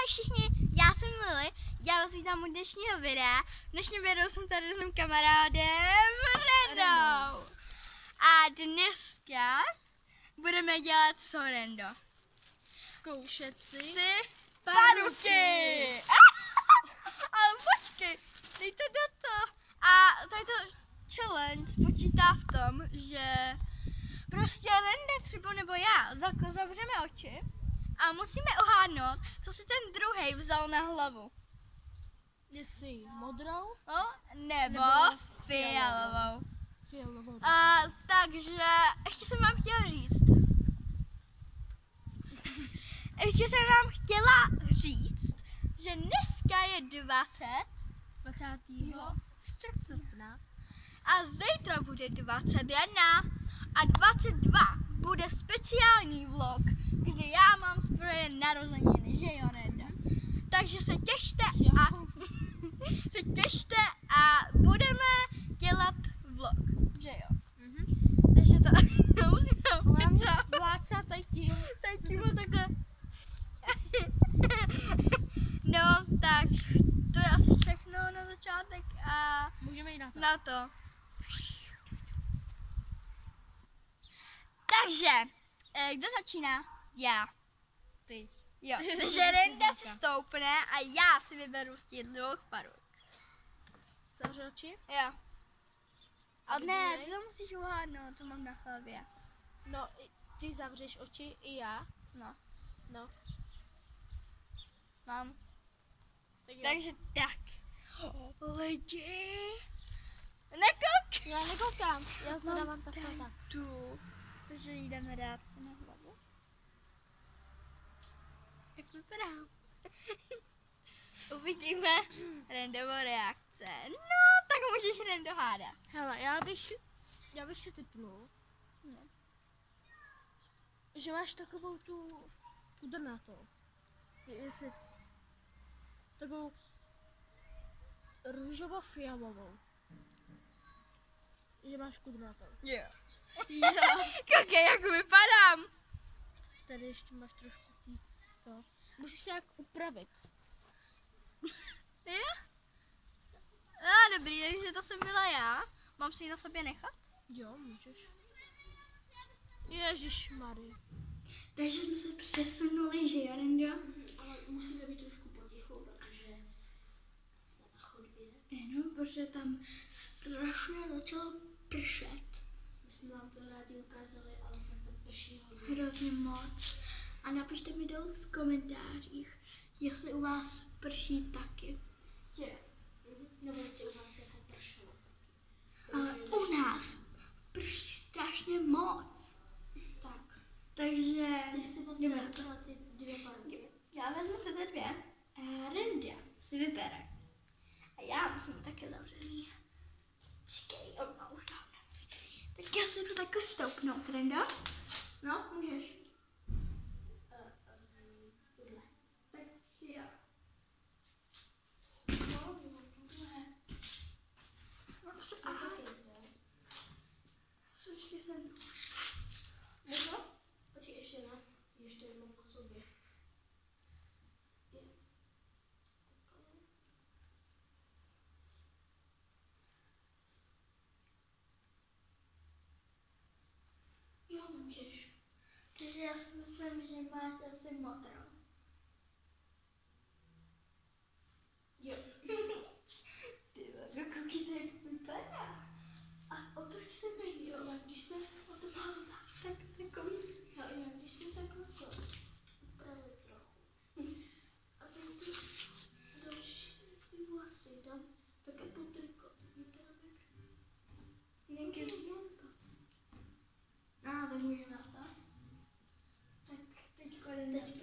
Ahoj všichni, já jsem Lily, já vás vítám u dnešního videa. V dnešním videu jsem tady s mým kamarádem Rendou. A dneska budeme dělat co Rendo? Zkoušet si. Ty paruky! Ale počkej, dejte do to. A tady to challenge počítá v tom, že prostě Renda třeba nebo já zavřeme oči a musíme uhádnout, co si ten druhý vzal na hlavu. Jestli modrou, No, nebo, Nebo fialovou. fialovou. A, takže ještě jsem vám chtěla říct. Ještě jsem vám chtěla říct, že dneska je 20. 20. srpna. a zítra bude 21 a 22 bude speciální vlog, kdy já mám svoje narozeniny, že jo, Neda? Takže se těšte a se těšte a budeme dělat vlog, že jo? Mhm. Takže to, to musíme Mám tím. Teď tím takhle. No, tak to je asi všechno na začátek a Můžeme jít na to. na to. Takže, eh, kdo začíná? Já. Ty. Jo, takže Renda si stoupne a já si vyberu z těch dvou parů. Zavři oči. Jo. A ne, ty to musíš uhádnout, to mám na hlavě. No, ty zavřeš oči i já. No, No. mám. Tak jo. Takže tak. Lidi. Nekouk! Já nekoukám. Já to Mám dávám takhle tak. tu. Takže jdeme dát si na hlavu. Jak vypadám? Uvidíme Rendovo reakce. No, tak můžeš Rendo hádat. Hele, já bych, já bych si typnul, No. že máš takovou tu kudrnatou. Jestli takovou růžovo-fialovou. Že máš kudrnatou. Jo. Jo. Koukej, jak vypadám. Tady ještě máš trošku tý, to. Musíš se jak upravit. Jo? No, dobrý, takže to jsem byla já. Mám si ji na sobě nechat? Jo, můžeš. Ježíš Marie. Takže jsme se přesunuli, že jo? Ale musíme být trošku potichu, protože jsme na chodbě. No, protože tam strašně začalo pršet. My jsme vám to rádi ukázali, ale fakt to prší hodně. Hrozně moc. A napište mi dolů v komentářích, jestli u vás prší taky. Je. Nebo jestli u vás jako pršelo. Ale u nás prší strašně moc. Tak. Takže Když si jdeme na to. ty dvě panky. Já vezmu tyhle dvě. A Renda si vybere. A já musím také zavřený. Čekej, ona už dávno. Tak já si jdu takhle stoupnout, Renda. No, můžeš. Tuhle. Tak jo. No, tuhle. No, se A aha, taky se. slušně jsem tu. Nebo? Počkej, ještě ne. Ještě jednou po sobě. Je. Takhle. Jo, můžeš. Takže já si myslím, že máš asi modrou. Jo. Ty vole, koukejte, jak vypadá. A otoč se mi, jo, jak když se o to má tak, tak takový. Jo, já když si takhle to upravit trochu. A teď ty další ty vlasy dám tak jako triko. To vypadá jak Nějaký A, tak můžeme na to. Tak teď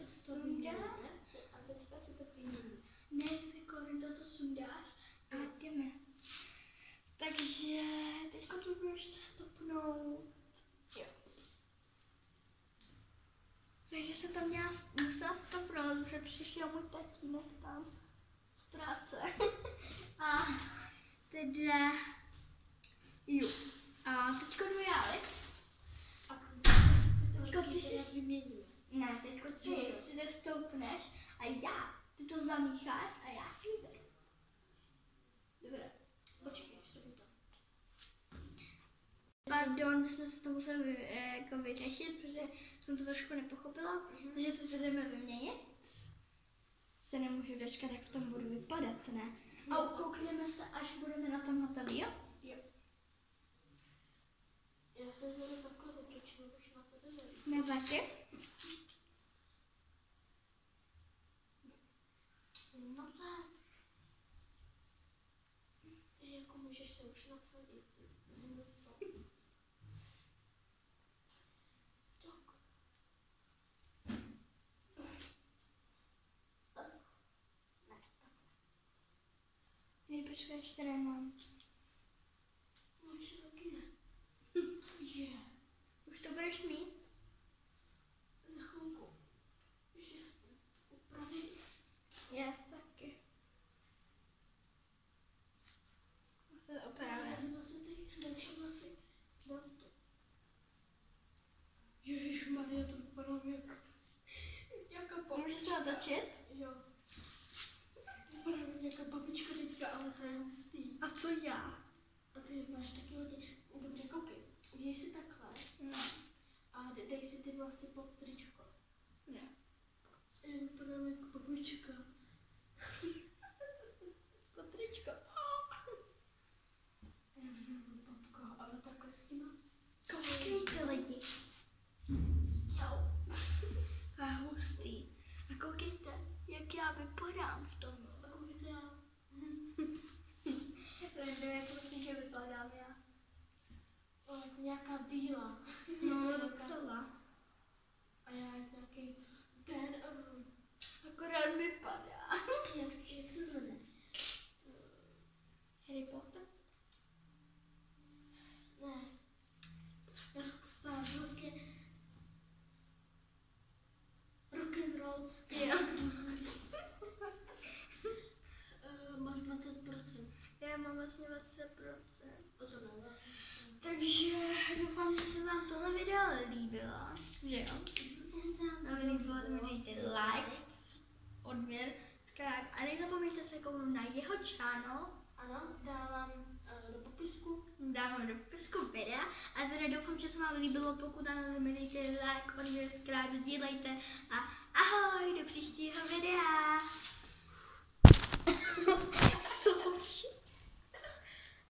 Teďka se to vyměníme. A teďka se to vyměníme. Ne, ty Korinda to sundáš a jdeme. Takže teď to budu ještě stopnout. Jo. Takže jsem tam měla, musela stopnout, protože přišel můj tatínek tam z práce. a teda, jo. A teď jdu já, viď? A teďka si ty Teďko ty ty si- teda vyměníme. Ne, teď ty si zde stoupneš a já Ty to zamícháš a já si vyberu. Dobré. Počkej, jestli to. Pardon, my jsme se to museli vy- eh, jako vyřešit, protože jsem to trošku nepochopila, takže se to jdeme vyměnit. Se nemůžu dočkat, jak v tom budu vypadat, ne? A ukoukneme se, až budeme na tom hotoví, jo? Jo. Já se znovu takhle otočím, abych na tebe zavítal. Neváte? No tak. Jako můžeš se už nasadit. No to. Tak. Ne, počkej, ještě nemám. Taky ne. Je. Už to budeš mít? Za chvilku. Ještě se upravit. Já taky. To je Já opravdu. si zase ty další vlasy dám to. Ježišmarja, to vypadá jak... Jaká Můžeš se otočit? Jo. Vypadá jak nějaká babička teďka, ale to je hustý. A co já? A ty máš taky hodně... Dobře, koukej. Děj si takhle No. a de- dej si ty vlasy pod tričko. Ne. Já vypadám jako babička. Já vím, babka, ale takhle s těma... Koukejte lidi. Čau. To je hustý. A koukejte, jak já vypadám v tom. A koukejte já. Lidé, jak prostě, že vypadám já. O, jako nějaká víla. No, docela. A já jak nějaký ten... Um, Akorát mi padá. jak, jak se jmenuje? Harry Potter? Ne. Rockstar, prostě... Rock and roll. Jo. Uh, máš 20%. Já mám vlastně 20%. O to ne. Takže doufám, že se vám tohle video líbilo. Že jo? A vy líbilo, to dejte like, odběr, subscribe a nezapomeňte se kouknout na jeho channel. Ano, dávám uh, do popisku. Dávám do popisku videa a teda doufám, že se vám líbilo, pokud ano, dejte like, odběr, subscribe, sdílejte a ahoj, do příštího videa. Co?